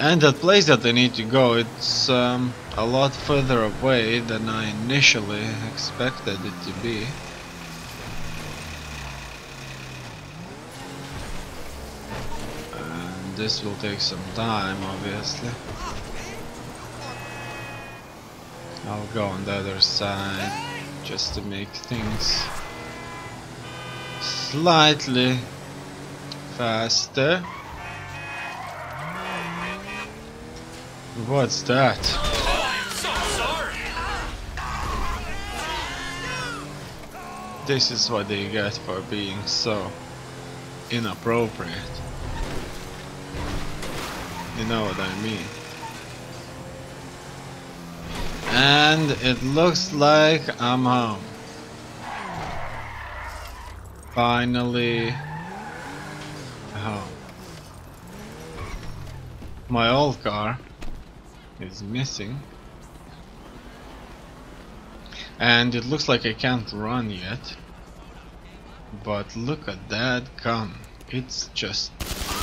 And that place that I need to go, it's um, a lot further away than I initially expected it to be. And this will take some time, obviously. I'll go on the other side just to make things slightly faster. What's that? This is what they get for being so inappropriate. You know what I mean. And it looks like I'm home. Finally home. My old car is missing. And it looks like I can't run yet. But look at that gun. It's just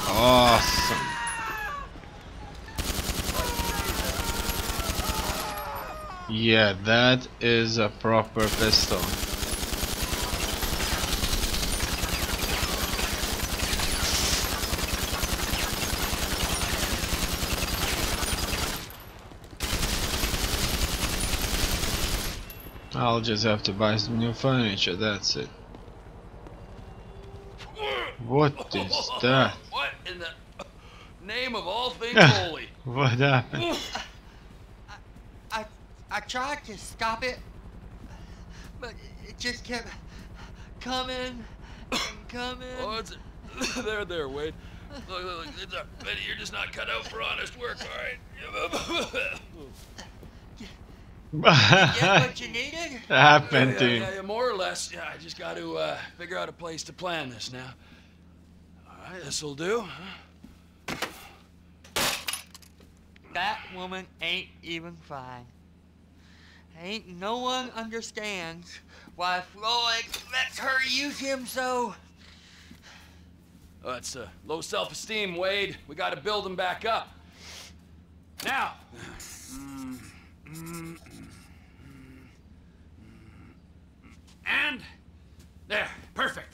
awesome. Yeah, that is a proper pistol. I'll just have to buy some new furniture, that's it. What is that? What in the name of all things holy? What happened? I, I tried to stop it, but it just kept coming and coming. Oh, it's there, there, Wade. Look, look, look, it's a, Betty, you're just not cut out for honest work, all right? Get what you needed? happened yeah, to yeah, you? yeah, yeah, more or less. Yeah, I just got to uh, figure out a place to plan this now. All right, this'll do. That woman ain't even fine. Ain't no one understands why Floyd lets her use him so. Oh, that's uh, low self-esteem, Wade. We got to build him back up. Now. And there, perfect.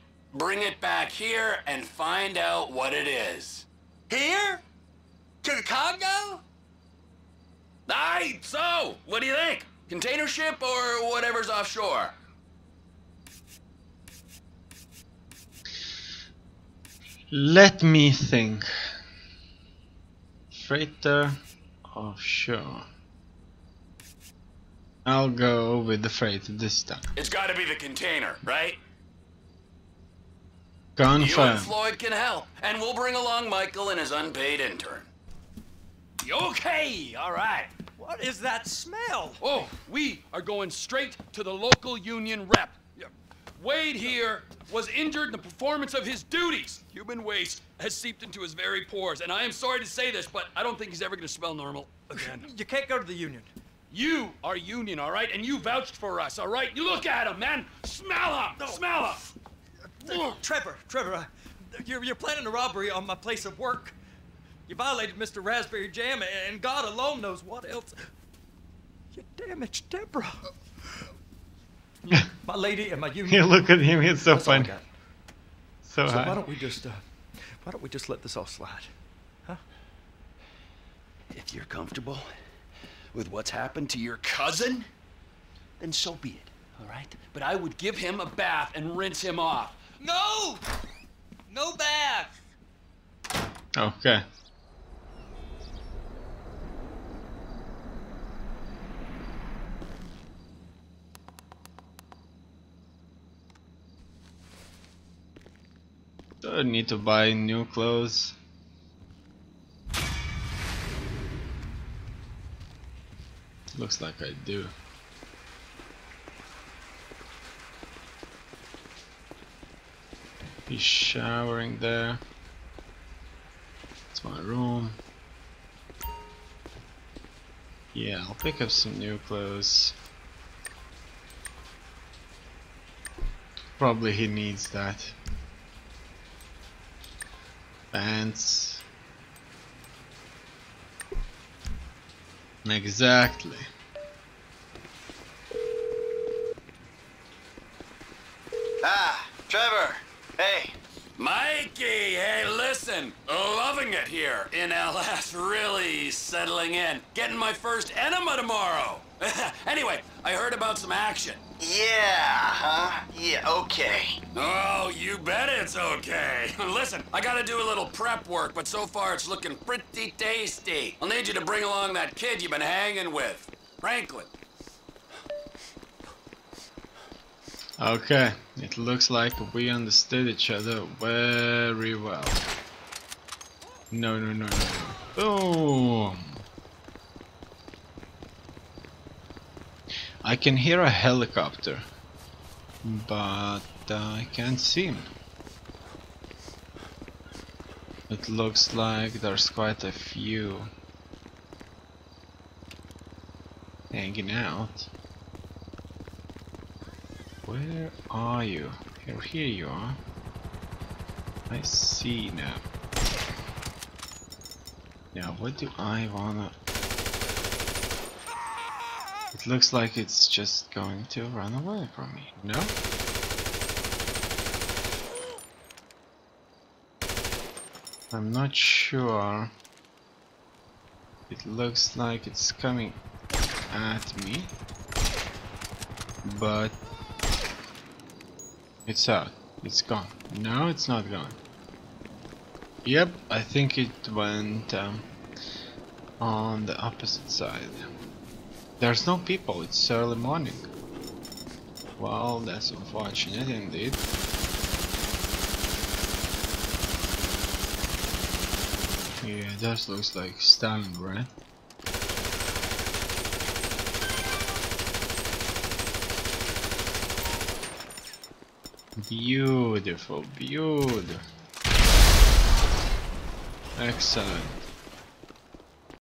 bring it back here, and find out what it is. Here? To the condo? Aye, so, what do you think? Container ship or whatever's offshore? Let me think. Freighter offshore. I'll go with the freighter this time. It's gotta be the container, right? You and Floyd can help, and we'll bring along Michael and his unpaid intern. Okay, all right. What is that smell? Oh, we are going straight to the local union rep. Wade here was injured in the performance of his duties. Human waste has seeped into his very pores, and I am sorry to say this, but I don't think he's ever going to smell normal again. You can't go to the union. you are union, all right, and you vouched for us, all right. You look at him, man. Smell him. Smell him. Uh, Trevor, Trevor, uh, you're, you're planning a robbery on my place of work. You violated Mr. Raspberry Jam, and God alone knows what else. You damaged Deborah. my lady and my union. You look at him, he's so That's funny. got. So So why don't we just, uh, why don't we just let this all slide? Huh? If you're comfortable with what's happened to your cousin, then so be it, all right? But I would give him a bath and rinse him off. No! No bath! Okay. Do I need to buy new clothes? Looks like I do. He's showering there. It's my room. Yeah, I'll pick up some new clothes. Probably he needs that. Pants. Exactly. Ah, Trevor. Hey. Mikey, hey, listen. Loving it here in LS. Really settling in. Getting my first enema tomorrow. anyway, I heard about some action. Yeah, huh? Yeah, okay. Oh, you bet it's okay. Listen, I gotta do a little prep work, but so far it's looking pretty tasty. I'll need you to bring along that kid you've been hanging with. Franklin. Okay, it looks like we understood each other very well. No, no, no, no. Boom! I can hear a helicopter, but I can't see him. It looks like there's quite a few hanging out. Where are you? Here, here you are. I see now. Now, what do I wanna... It looks like it's just going to run away from me, no? I'm not sure. It looks like it's coming at me. But it's out. It's gone. No, it's not gone. Yep, I think it went um, on the opposite side. There's no people, it's early morning. Well, that's unfortunate indeed. Yeah, that looks like Stalingrad. Beautiful, beautiful. Excellent.